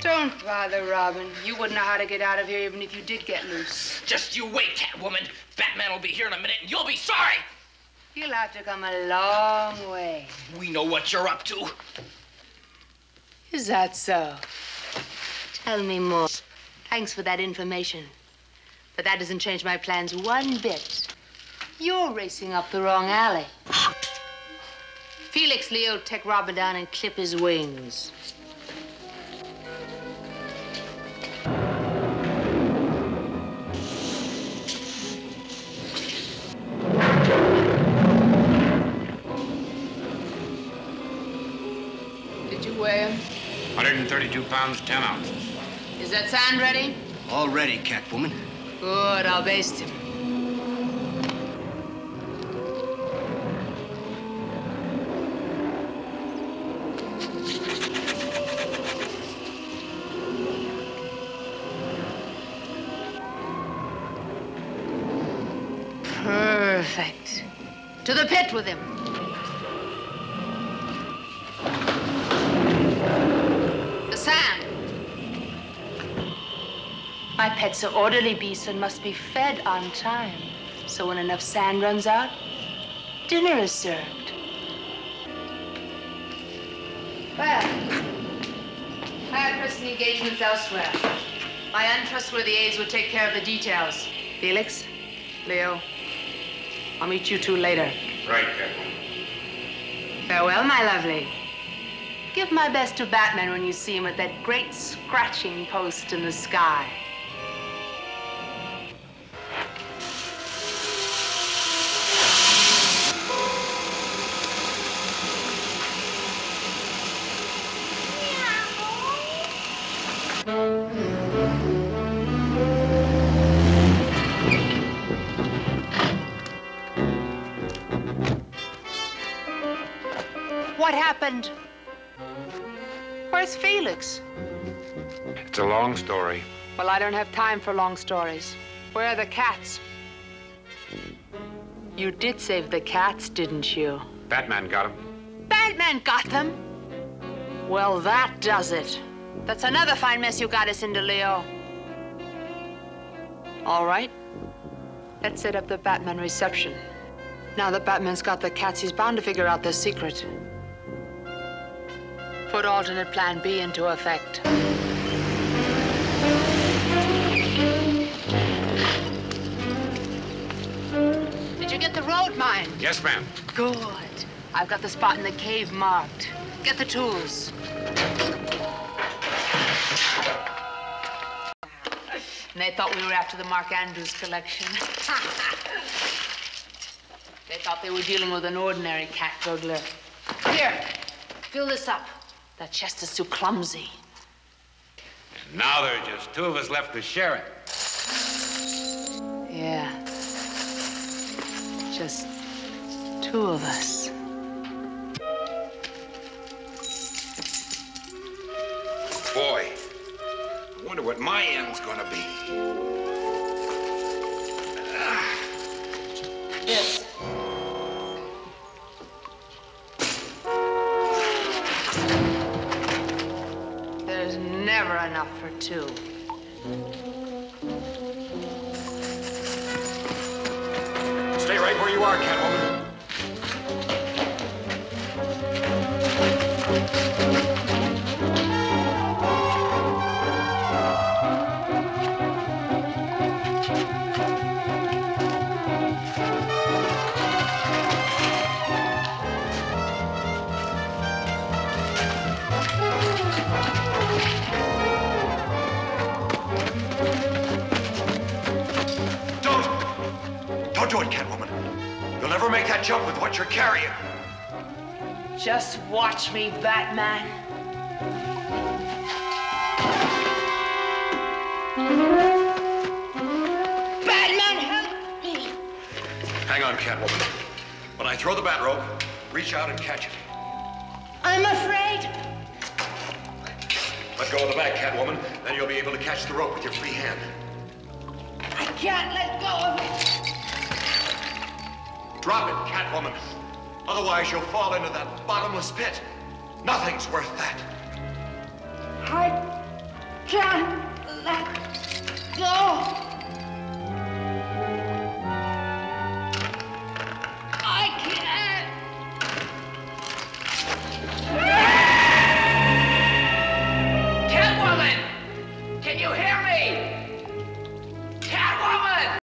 Don't bother, Robin. You wouldn't know how to get out of here even if you did get loose. Just you wait, Catwoman. Batman will be here in a minute and you'll be sorry. You'll have to come a long way. We know what you're up to. Is that so? Tell me more. Thanks for that information. But that doesn't change my plans one bit. You're racing up the wrong alley. Felix Leo take Robin down and clip his wings. Did you weigh him? 132 pounds, 10 ounces. Is that sand ready? All ready, Catwoman. Good, I'll baste him. Perfect. To the pit with him. My pet's are orderly beasts and must be fed on time. So when enough sand runs out, dinner is served. Well, I have pressing engagements elsewhere. My untrustworthy aides will take care of the details. Felix, Leo, I'll meet you two later. Right, Captain. Farewell, my lovely. Give my best to Batman when you see him at that great scratching post in the sky. What happened? Where's Felix? It's a long story. Well, I don't have time for long stories. Where are the cats? You did save the cats, didn't you? Batman got them. Batman got them. Well, that does it. That's another fine mess you got us into, Leo. All right. Let's set up the Batman reception. Now that Batman's got the cats, he's bound to figure out their secret. Put alternate plan B into effect. Did you get the road mine? Yes, ma'am. Good. I've got the spot in the cave marked. Get the tools. And they thought we were after the Mark Andrews collection. they thought they were dealing with an ordinary cat burglar. Here, fill this up. That chest is too clumsy. And now there are just two of us left to share it. Yeah. Just two of us. Wonder what my end's gonna be. Yes. There's never enough for two. Stay right where you are, Catwoman. Do it, Catwoman. You'll never make that jump with what you're carrying. Just watch me, Batman. Batman, help me! Hang on, Catwoman. When I throw the bat rope, reach out and catch it. I'm afraid. Let go of the bat, Catwoman. Then you'll be able to catch the rope with your free hand. I can't let go of it. Drop it, Catwoman. Otherwise, you'll fall into that bottomless pit. Nothing's worth that. I can't let go. I can't.